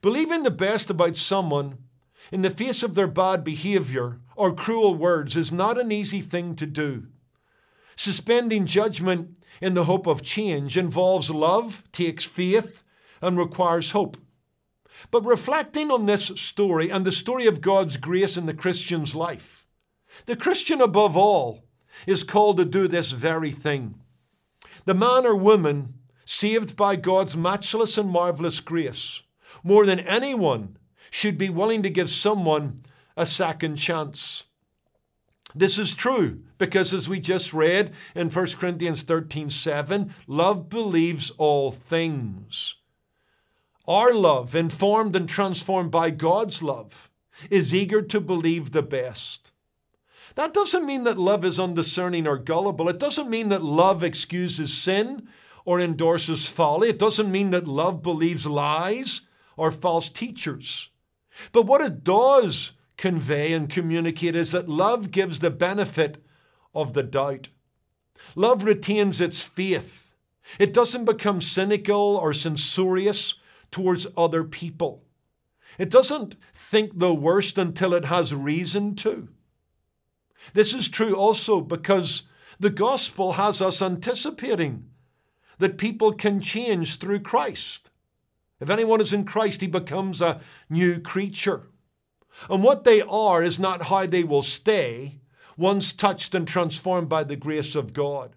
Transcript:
Believing the best about someone in the face of their bad behavior or cruel words is not an easy thing to do. Suspending judgment in the hope of change involves love, takes faith, and requires hope. But reflecting on this story and the story of God's grace in the Christian's life, the Christian above all is called to do this very thing. The man or woman saved by God's matchless and marvelous grace, more than anyone, should be willing to give someone a second chance. This is true because, as we just read in 1 Corinthians 13 7, love believes all things. Our love, informed and transformed by God's love, is eager to believe the best. That doesn't mean that love is undiscerning or gullible. It doesn't mean that love excuses sin or endorses folly. It doesn't mean that love believes lies or false teachers. But what it does convey and communicate is that love gives the benefit of the doubt. Love retains its faith. It doesn't become cynical or censorious towards other people. It doesn't think the worst until it has reason to. This is true also because the gospel has us anticipating that people can change through Christ. If anyone is in Christ, he becomes a new creature. And what they are is not how they will stay once touched and transformed by the grace of God.